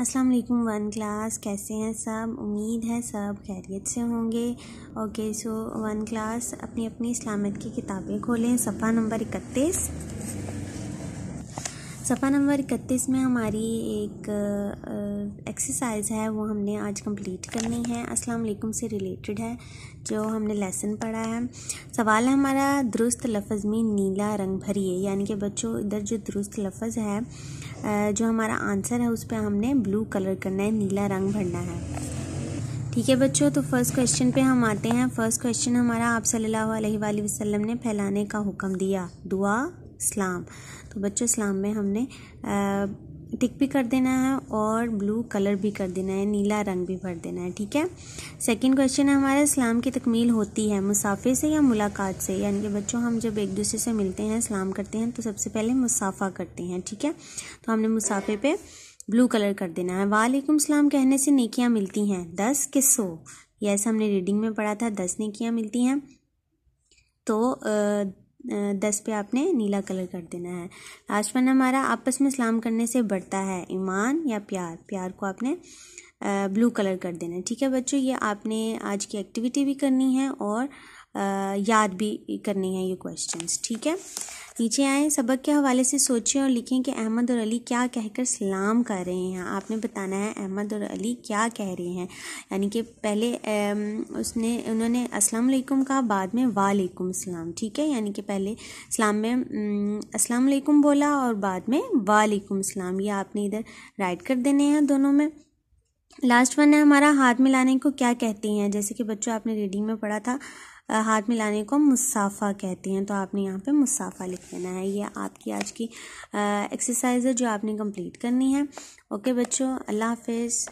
अस्सलाम वालेकुम one class कैसे हैं सब? उम्मीद है सब खैरियत से होंगे। ओके सो वन क्लास अपनी अपनी इस्लामियत की किताबें खोलें। सफ़ा नंबर इकतीस। सफ़ा नंबर इकतीस में हमारी एक एक्सरसाइज है, वो हमने आज कंप्लीट करनी है। अस्सलाम वालेकुम से रिलेटेड है, जो हमने लेसन पढ़ा है। सवाल है हमारा, दुरुस्त लफ्ज़ में नीला रंग भरिए, यानी कि बच्चों, इधर जो दुरुस्त लफ्ज़ है जो हमारा आंसर है, उस पर हमने ब्लू कलर करना है, नीला रंग भरना है। ठीक है बच्चों तो फ़र्स्ट क्वेश्चन पे हम आते हैं। फ़र्स्ट क्वेश्चन हमारा, आप सल्लल्लाहु अलैहि वसल्लम ने फैलाने का हुक्म दिया। दुआ। सलाम। तो बच्चों, सलाम में हमने टिक भी कर देना है और ब्लू कलर भी कर देना है, नीला रंग भी भर देना है, ठीक है? सेकंड क्वेश्चन है, हमारा इस्लाम की तकमील होती है मुसाफे से या मुलाकात से? यानी कि बच्चों, हम जब एक दूसरे से मिलते हैं इस्लाम करते हैं तो सबसे पहले मुसाफा करते हैं, ठीक है? तो हमने मुसाफे पे ब्लू कलर कर देना है। वालेकुम सलाम, कहने से नेकियाँ मिलती हैं। दस के सौ यस, हमने रीडिंग में पढ़ा था, दस नेकियाँ मिलती हैं। तो दस पे आपने नीला कलर कर देना है। लास्ट वन हमारा आपस में सलाम करने से बढ़ता है। ईमान या प्यार? प्यार को आपने ब्लू कलर कर देना है। ठीक है बच्चों? ये आपने आज की एक्टिविटी भी करनी है और याद भी करनी है ये क्वेश्चंस ठीक है? नीचे आए, सबक के हवाले से सोचें और लिखें कि अहमद और अली क्या कहकर सलाम कर रहे हैं। आपने बताना है अहमद और अली क्या कह रहे हैं। यानी कि पहले उसने, उन्होंने अस्सलाम वालेकुम कहा, बाद में वालेकुम सलाम। ठीक है? यानी कि पहले सलाम में अस्सलाम वालेकुम बोला और बाद में वालेकुम सलाम। ये आपने इधर राइट कर देने हैं दोनों में। लास्ट वन है, हमारा हाथ मिलाने को क्या कहते हैं? जैसे कि बच्चों, आपने रीडिंग में पढ़ा था हाथ मिलाने को मुसाफ़ा कहते हैं तो आपने यहाँ पे मुसाफ़ा लिख देना है। ये आपकी आज की एक्सरसाइज है जो आपने कंप्लीट करनी है। ओके बच्चों, अल्लाह हाफिज़।